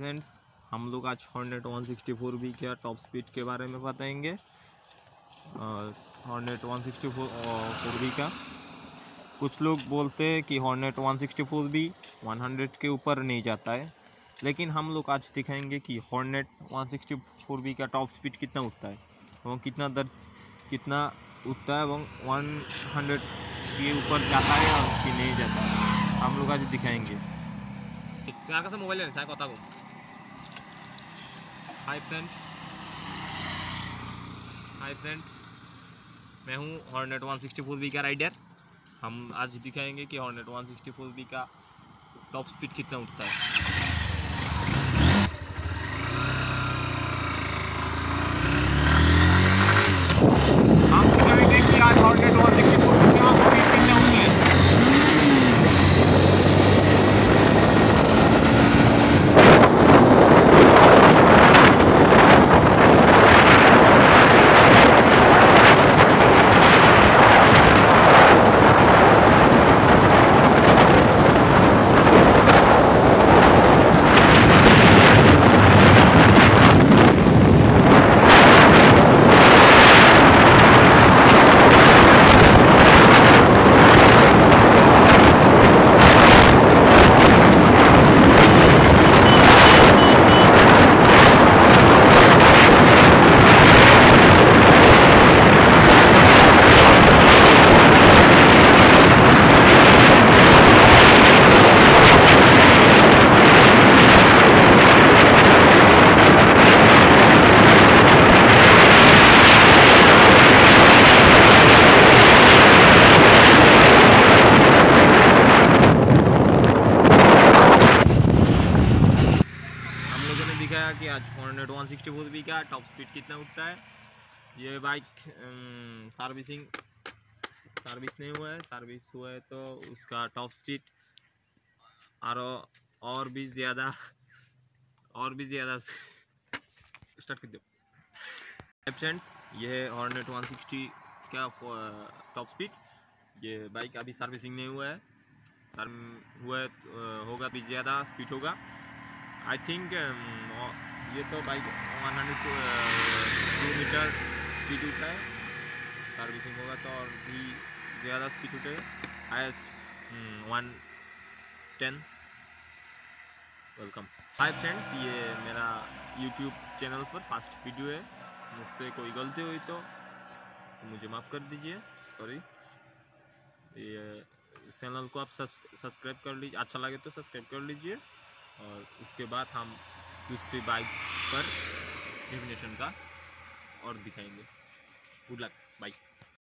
Friends हम लोग आज हॉर्नेट 164 बी के टॉप स्पीड के बारे में बताएंगे हॉर्नेट 164 फोर बी का कुछ लोग बोलते हैं कि हॉर्नेट 164 बी 100 के ऊपर नहीं जाता है लेकिन हम लोग आज दिखाएंगे कि हॉर्नेट 164 बी का टॉप स्पीड कितना उठता है এবং कितना दर कितना उठता है এবং 100 के ऊपर जाता है और कि नहीं जाता है हम लोग आज दिखाएंगे তোমার কাছে মোবাইল আছে কথা কো हाय फ्रेंड हाई फ्रेंड मैं हूँ हॉर्नेट 164 बी का राइडर हम आज दिखाएँगे कि हॉर्नेट 164 बी का टॉप स्पीड कितना उठता है हम दिखाएँगे कि आज हॉर्नेट 164 बी का स्पीड कितना उठता है हम दिखाया कि आज हॉर्नेट 164 बी का टॉप स्पीड कितना उठता है? ये बाइक सर्विसिंग सर्विस नहीं हुआ है सर्विस हुआ है तो उसका टॉप स्पीड और और भी ज़्यादा और भी ज़्यादा स्टार्ट कर दो। फ्रेंड्स ये हॉर्नेट 160 का टॉप स्पीड ये बाइक अभी सर्विसिंग नहीं हुआ है। सर हुआ है तो, होगा भी ज़्यादा स्पीड होगा। आई थिंक ये तो bike one hundred two meter speed उठा है। सर्विसिंग होगा तो और भी ज़्यादा स्पीड उठेगा। Highest one ten welcome hi friends ये मेरा यूट्यूब चैनल पर फ़र्स्ट वीडियो है। मुझसे कोई गलती हुई तो मुझे माफ़ कर दीजिए। सॉरी ये चैनल को आप सब्सक्राइब कर लीजिए। अच्छा लगे तो सब्सक्राइब कर लीजिए। और उसके बाद हम दूसरी बाइक पर डेफिनेशन का और दिखाएँगे. Good luck bye